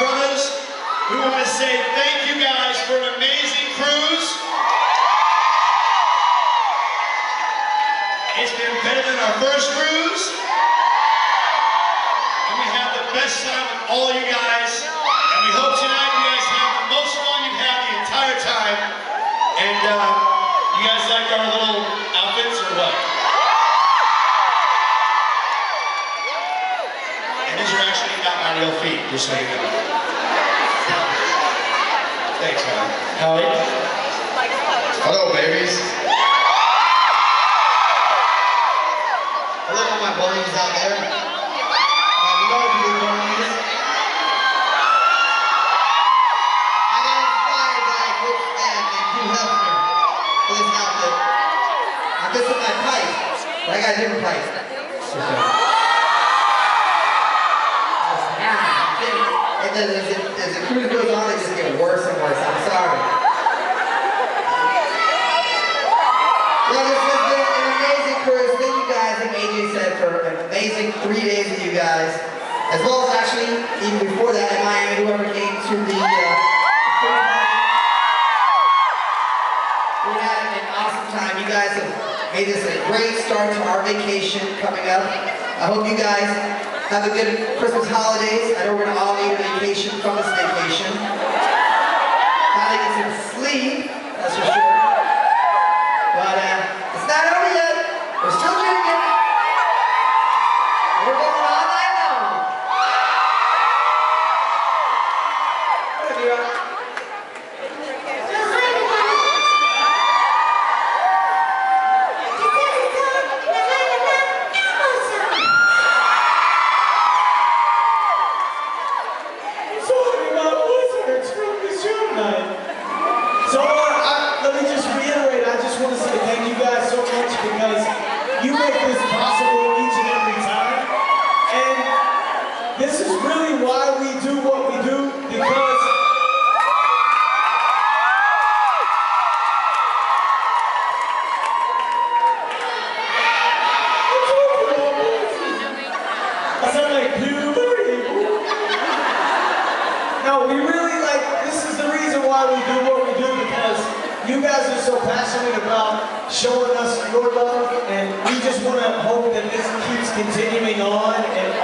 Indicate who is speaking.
Speaker 1: We want to say thank you guys for an amazing cruise. It's been better than our first cruise. And we have the best time with all you guys. And we hope tonight you guys have the most fun you've had the entire time. And uh, you guys like our little outfits or what? And these are actually not my real feet, just so you know. Thanks, man. Howie?
Speaker 2: Hello, babies. Hello, my bunnies out there. I love you. I got inspired by Rick Stan and Hugh Hefner for this outfit. I my pipe, but I got a different pipe. And then as, it, as the cruise goes three days with you guys. As well as actually, even before that, in Miami, whoever came to the uh. We had an awesome time. You guys have made this a great start to our vacation coming up. I hope you guys have a good Christmas holidays. I know we're gonna all need a vacation from this vacation. Finally get some sleep, that's for sure. But uh, it's not over yet. We're still drinking. We're going all night long. What up, you
Speaker 3: Sorry, my voice hurts from the show tonight. So, uh, I, let me just reiterate, I just want to say thank you guys so much because you make this possible each and every time. And this is really why we do what we do because I sound like puberty. No, we really like, this is the reason why we do what we do because you guys are so passionate about showing us your love and we just want to hope that this keeps continuing on and